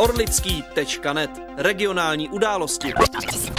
Orlický.net Regionální události. Regionální